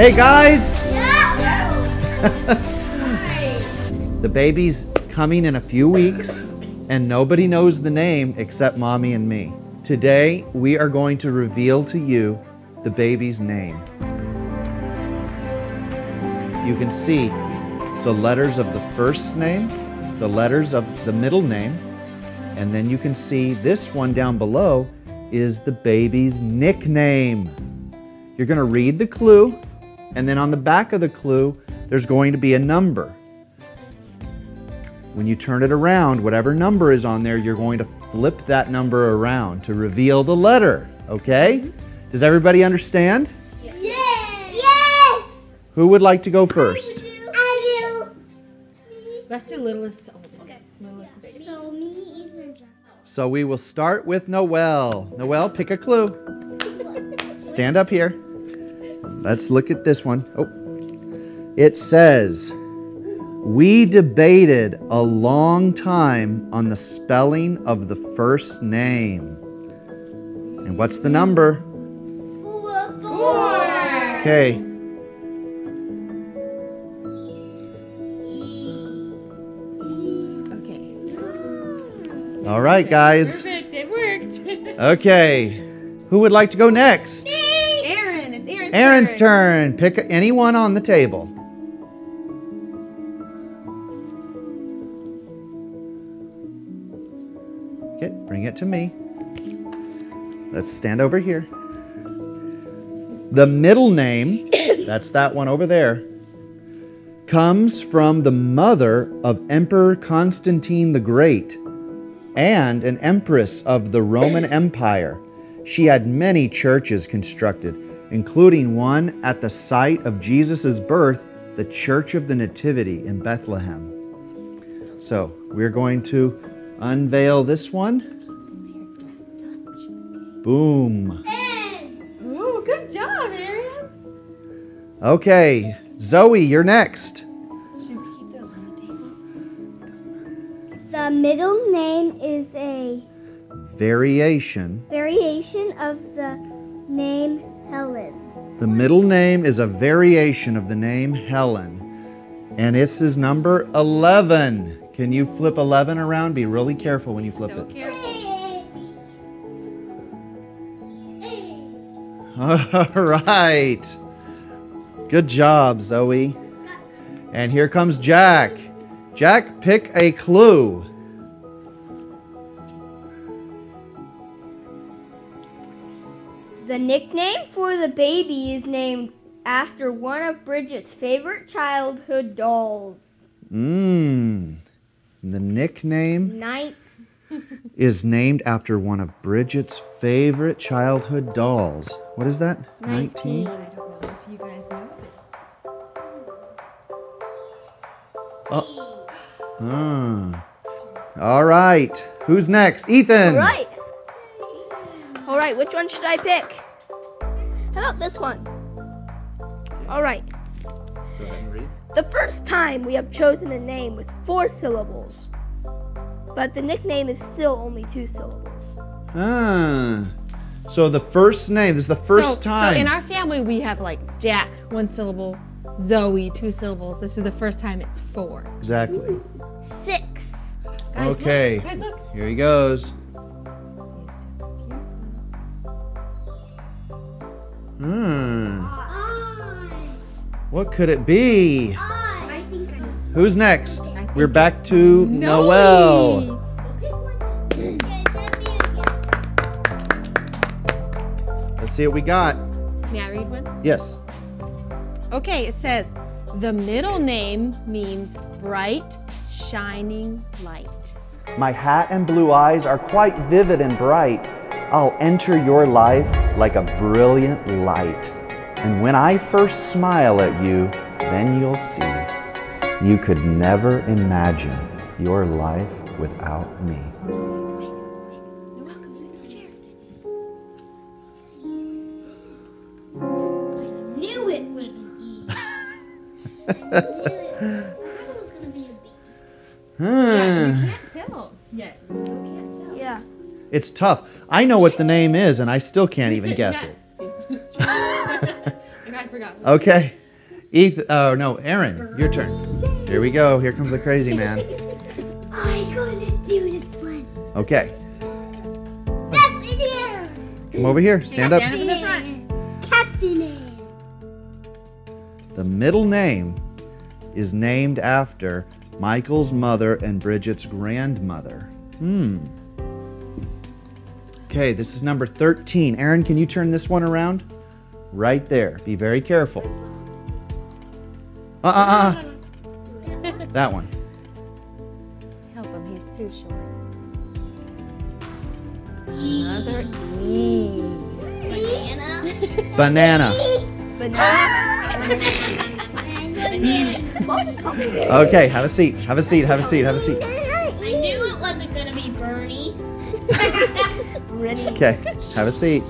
Hey guys! the baby's coming in a few weeks, and nobody knows the name except mommy and me. Today, we are going to reveal to you the baby's name. You can see the letters of the first name, the letters of the middle name, and then you can see this one down below is the baby's nickname. You're going to read the clue, and then on the back of the clue, there's going to be a number. When you turn it around, whatever number is on there, you're going to flip that number around to reveal the letter. Okay? Mm-hmm. Does everybody understand? Yes! Yes! Who would like to go first? I do. Let's do littlest to oldest. Okay. Littlest to biggest. So me, Ethan, So we will start with Noel. Noel, pick a clue. Stand up here. Let's look at this one. Oh. It says, We debated a long time on the spelling of the first name. And what's the number? Four. Four. Okay. Okay. All right, guys. Perfect. It worked. Okay. Who would like to go next? Aaron's, Aaron's turn. Pick anyone on the table. Okay, bring it to me. Let's stand over here. The middle name, that's that one over there, comes from the mother of Emperor Constantine the Great and an empress of the Roman Empire. She had many churches constructed, including one at the site of Jesus' birth, the Church of the Nativity in Bethlehem. So we're going to unveil this one. Boom. Ooh, good job, Aaron. Okay, Zoe, you're next. Should we keep those on the table? The middle name is a Variation. variation of the name Helen. The middle name is a variation of the name Helen, and it's his number 11. Can you flip 11 around? Be really careful when you flip so it. careful. All right. Good job, Zoe. And here comes Jack. Jack, pick a clue. The nickname for the baby is named after one of Bridget's favorite childhood dolls. Mmm. The nickname Ninth. is named after one of Bridget's favorite childhood dolls. What is that? 19? I don't know if you guys know this. Oh. Ah. All right. Who's next? Ethan. All right. All right, which one should I pick? How about this one? All right. Go ahead and read. The first time we have chosen a name with four syllables, but the nickname is still only two syllables. Ah. So the first name, this is the first so, time. So in our family, we have like Jack, one syllable, Zoe, two syllables. This is the first time it's four. exactly. Six. Guys, Okay. Look, guys, look. Here he goes. Hmm. What could it be? I think I. Who's next? think We're back to Noe. Noel. Pick one. Okay, then me again. Let's see what we got. May I read one? Yes. Okay, it says the middle name means bright, shining light. My hat and blue eyes are quite vivid and bright. I'll enter your life like a brilliant light. And when I first smile at you, then you'll see. You could never imagine your life without me. Welcome. Sit in your chair. I knew it was an E. I knew it. I thought it was gonna be a B. Hmm. Yeah, you can't tell yet. We It's tough. I know what the name is, and I still can't even guess it. It's- it's true. if I forgot. Okay. Ethan, oh no, Aaron, your turn. Here we go. Here comes the crazy man. I'm gonna do this one. Okay, Caffeine. come over here. Stand up. Stand up in the front. Caffeine. The middle name is named after Michael's mother and Bridget's grandmother. Hmm. Okay, this is number 13. Aaron, can you turn this one around? Right there. Be very careful. Uh uh uh. that one. Help him, he's too short. Another E. Banana. Banana. Banana. Okay, have a seat. Have a seat. Have a seat. Have a seat. Okay, have a seat.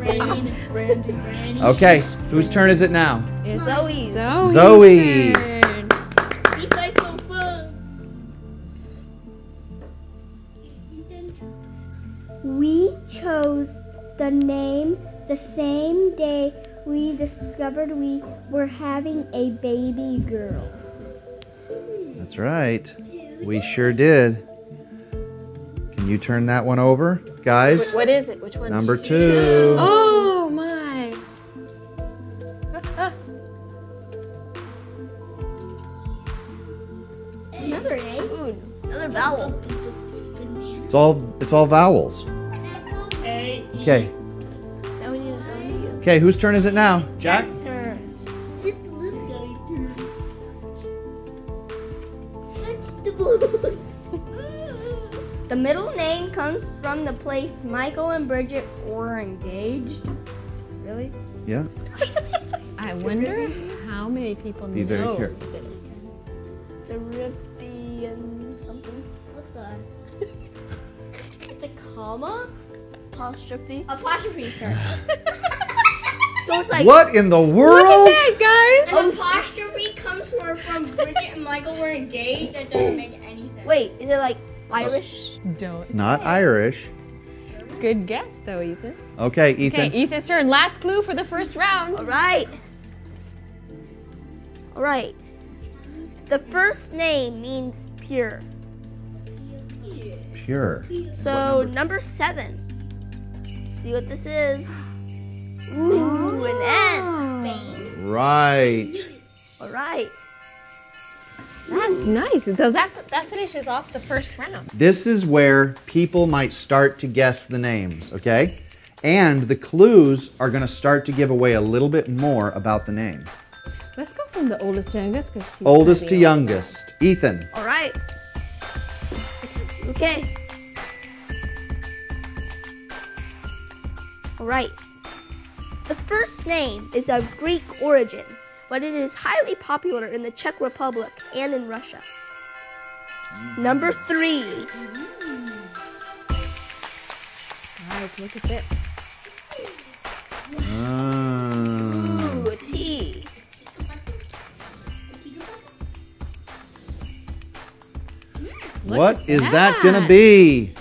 Rain. Rain. Okay, whose turn is it now? Zoe's. Zoe's Zoe. turn. He's like so fun. We chose the name the same day we discovered we were having a baby girl. That's right. We sure did. Can you turn that one over, guys? What is it? Which one? Number two. Oh my. Another A. Ooh, another vowel. It's all it's all vowels. Okay. Now we need to go to you. Okay, whose turn is it now? Jack? Turn. Vegetables. The middle name comes from the place Michael and Bridget were engaged. Really? Yeah. I wonder how many people Be know very careful. this. Caribbean something. What's that? it's a comma? Apostrophe. Apostrophe, sorry. So it's like What in the world? guys. An apostrophe comes from, from Bridget and Michael were engaged. That doesn't make any sense. wait, is it like Irish? Don't. It's not Irish. Good guess though, Ethan. Okay, Ethan. Okay, Ethan's turn. Last clue for the first round. All right. All right. The first name means pure. Pure. So number seven. See what this is? Ooh, an N. Right. All right. That's nice. That's, that finishes off the first round. This is where people might start to guess the names, okay? And the clues are going to start to give away a little bit more about the name. Let's go from the oldest to youngest because she's Oldest gonna to youngest. Ethan. All right. Okay. All right. The first name is of Greek origin, but it is highly popular in the Czech Republic and in Russia. Number three. Guys, look at this. Mm. Ooh, a T. Look What at is that going to be?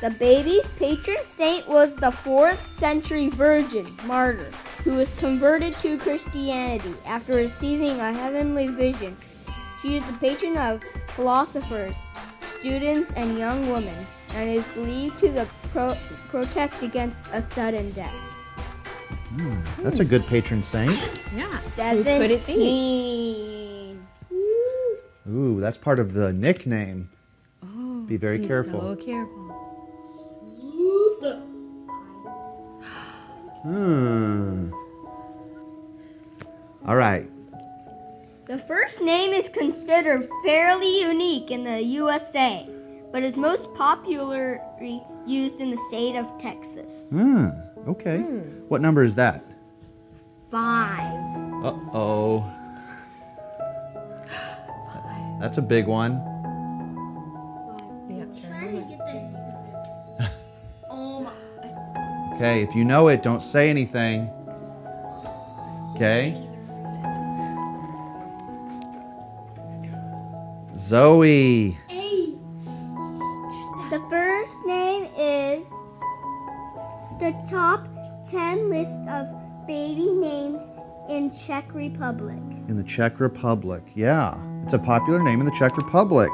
The baby's patron saint was the 4th century virgin martyr who was converted to Christianity after receiving a heavenly vision. She is the patron of philosophers, students, and young women, and is believed to the pro- protect against a sudden death. Hmm, that's a good patron saint. Yeah. Who could it be? 17. Ooh, that's part of the nickname. Oh, Be very Be careful. So careful. Hmm. All right. The first name is considered fairly unique in the USA, but is most popularly used in the state of Texas. Hmm. Okay. What number is that? Five. Uh oh. That's a big one. Okay, if you know it, don't say anything. Okay? Zoe. The first name is the top 10 list of baby names in Czech Republic. In the Czech Republic. Yeah. It's a popular name in the Czech Republic.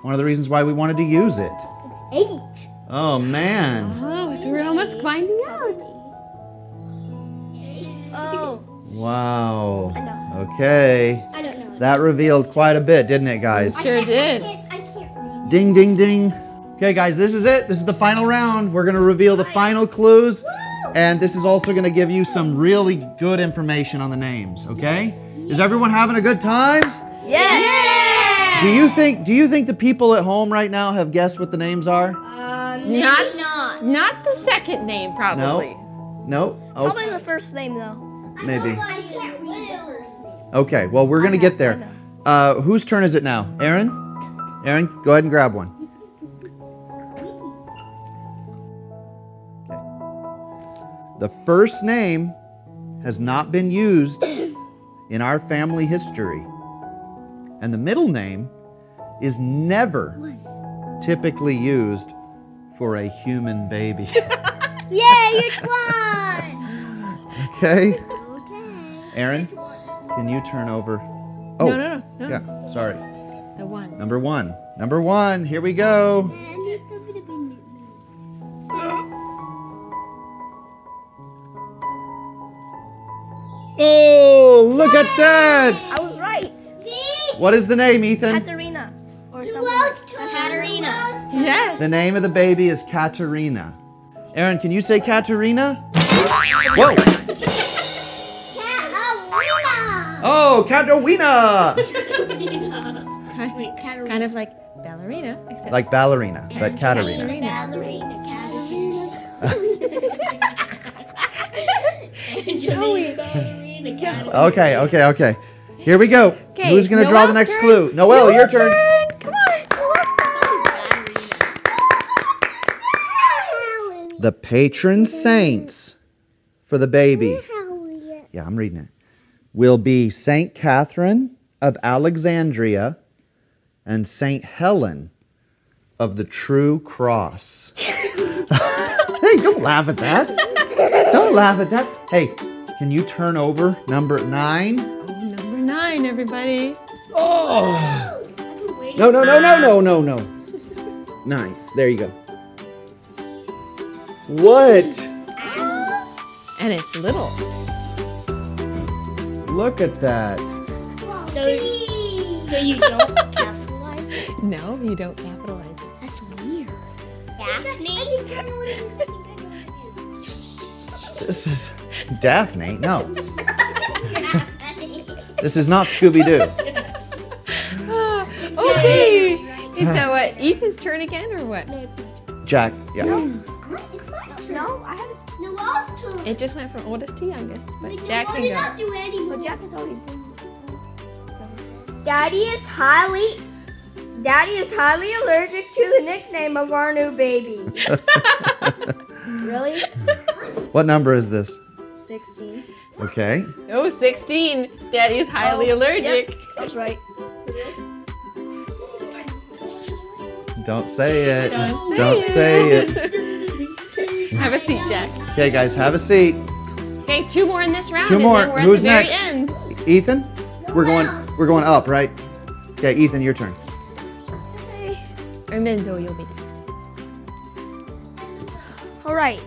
One of the reasons why we wanted to use it. It's eight. Oh, man. Oh, so we're almost finding out. Oh. Wow. I know. Okay. I don't know. That revealed quite a bit, didn't it, guys? Sure did. I can't read. Ding, ding, ding. Okay, guys, this is it. This is the final round. We're going to reveal the final clues. And this is also going to give you some really good information on the names, okay? Is everyone having a good time? Yes. Do you think do you think the people at home right now have guessed what the names are? Um, Not- not. Not the second name, probably. No? Oh, Probably the first name though. maybe. I can't read the first name. Okay, well, we're going to get there. Uh, whose turn is it now? Aaron? Aaron, go ahead and grab one. Okay. The first name has not been used in our family history. And the middle name is never typically used for a human baby. Yay, which one? okay? okay. Aaron, can you turn over? Oh, No, no, no, no. Yeah, sorry. The one. Number one. Number one. Here we go. Oh, look at that. I was right. What is the name, Ethan? Katerina. Or something like Katarina. Yes. The name of the baby is Katerina. Aaron, can you say Katerina? Whoa. Katarina. Oh, Katerina. Kind, kind of like ballerina, except Like ballerina, but Katerina. Katerina. Ballerina. Okay, okay, okay. Here we go. Okay, Who's going to draw the next turn. clue? Noel, your turn. Come on. The patron saints for the baby. Yeah, I'm reading it. Will be Saint Catherine of Alexandria and Saint Helen of the True Cross. hey, don't laugh at that. Don't laugh at that. Hey, can you turn over number nine? Oh, number nine, everybody. Oh. No, no, no, no, no, no, no. Nine. There you go. What? And it's little. Look at that. So, so you don't capitalize it? No, you don't capitalize it. That's weird. Daphne? This is Daphne. No, this is not Scooby Doo. Okay. It's so what? Ethan's turn again, or what? Jack. Yeah. It's my turn. No, I haven't. Noel's turn. It just went from oldest to youngest, but But Jack can go. not do any But. Jack has already been. Daddy is highly Daddy is highly allergic to the nickname of our new baby. really? What number is this? 16. Okay. Oh, 16. Daddy's highly Oh, allergic. Yep, that's right. Don't say it. Don't Don't say say it. Have a seat, Jack. Okay, guys, have a seat. Okay, two more in this round, Two and more. then we're Who's at the next? very end. Ethan. We're going. We're going up, right? Okay, Ethan, your turn. Okay. then Zoe, you'll be next. All right.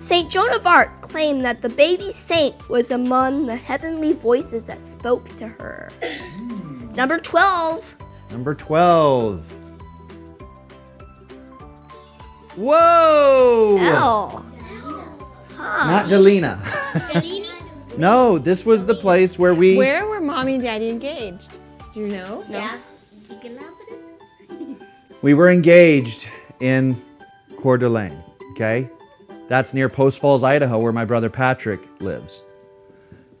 Saint Joan of Arc claimed that the baby saint was among the heavenly voices that spoke to her. Hmm. Number 12. Number twelve. Whoa! L. Not Delina. no, this was the place where we. Where were mommy and daddy engaged? Do you know? No. We were engaged in Coeur d'Alene, okay? That's near Post Falls, Idaho, where my brother Patrick lives.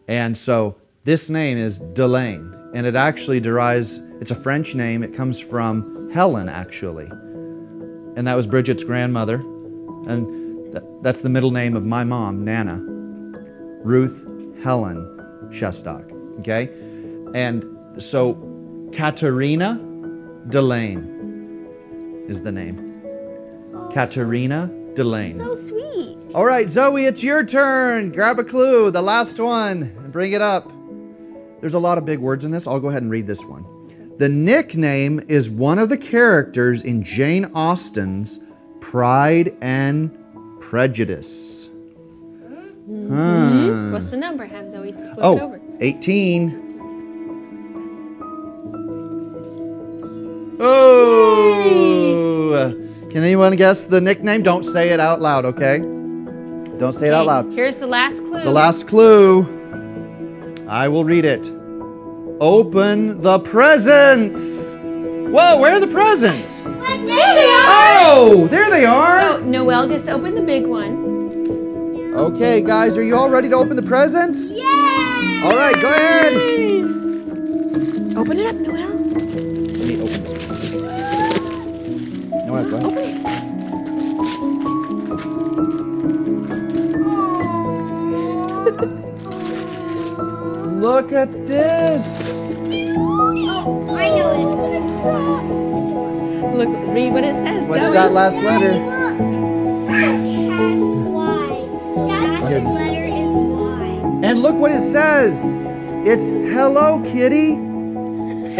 And so this name is Delane, and it actually derives, it's a French name. It comes from Helen, actually. And that was Bridget's grandmother. And th- that's the middle name of my mom, Nana. Ruth Helen Sestak, okay? And so Katerina Delane is the name. Katerina Delane. So sweet. All right, Zoe, it's your turn. Grab a clue, the last one, and bring it up. There's a lot of big words in this. I'll go ahead and read this one. The nickname is one of the characters in Jane Austen's Pride and Prejudice. Huh. What's the number? Have Zoe flip oh, it Oh, over. 18. Can anyone guess the nickname? Don't say it out loud, okay? Don't say it out loud. Here's the last clue. The last clue. I will read it. Open the presents. Whoa, where are the presents? There they are. Oh, there they are. So Noelle gets to open the big one. Okay, guys, are you all ready to open the presents? Yeah! All right, go ahead. Open it up, Noel. One. No, go ahead. Look at this. I know it. Look, read what it says. What's Zoe. that last letter? Y. That letter is Y. And look what it says. It's Hello Kitty.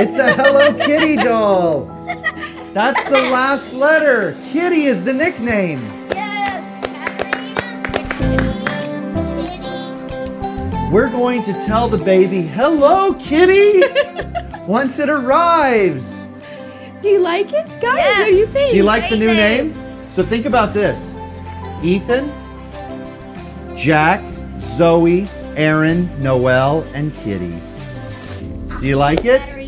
It's a Hello Kitty doll. That's the last letter. Kitty is the nickname. Yes. We're going to tell the baby, Hello Kitty, once it arrives. Do you like it, guys? Yes. What do you think? Do you like the new name? So think about this Ethan, Jack, Zoe, Aaron, Noel, and Kitty. Do you like it?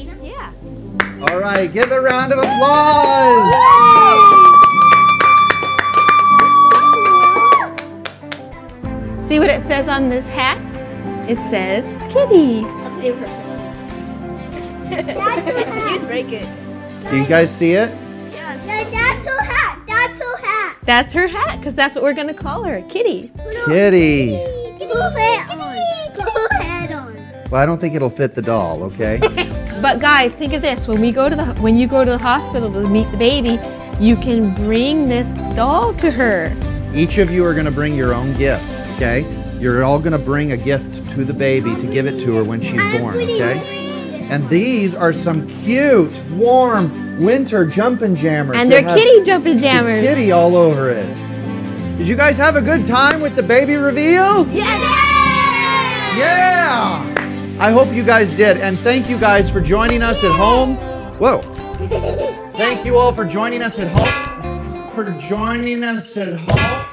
Yeah. All right, give a round of applause. See what it says on this hat? It says kitty. Let's see her. You'd break it. Do you guys see it? Yes. That's her hat. That's her hat. That's her hat, because that's what we're gonna call her, kitty. Kitty. Put her Well, I don't think it'll fit the doll, okay? But guys, think of this: when we go to the when you go to the hospital to meet the baby, you can bring this doll to her. Each of you are going to bring your own gift, okay? You're all going to bring a gift to the baby to give it to her when she's born, okay? And these are some cute, warm winter jumping jammers. And they're have kitty jumping jammers. Kitty all over it. Did you guys have a good time with the baby reveal? Yes. Yeah! I hope you guys did. And thank you guys for joining us at home. Whoa. Thank you all for joining us at home. For joining us at home.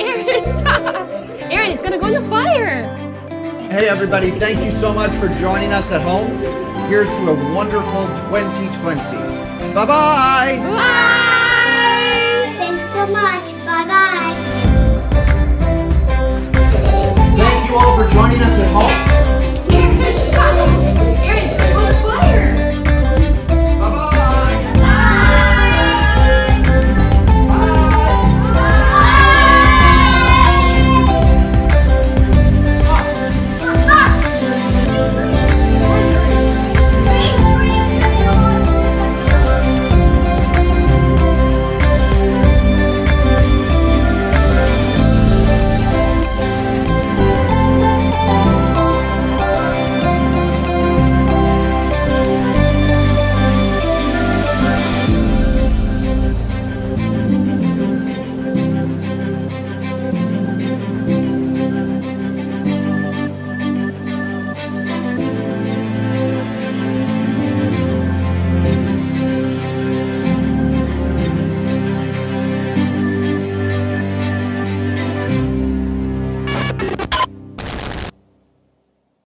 Aaron, stop! Aaron, it's gonna go in the fire. Hey, everybody, thank you so much for joining us at home. Here's to a wonderful 2020. Bye bye. Bye. Thanks so much. Bye bye. Thank you all for joining us at home.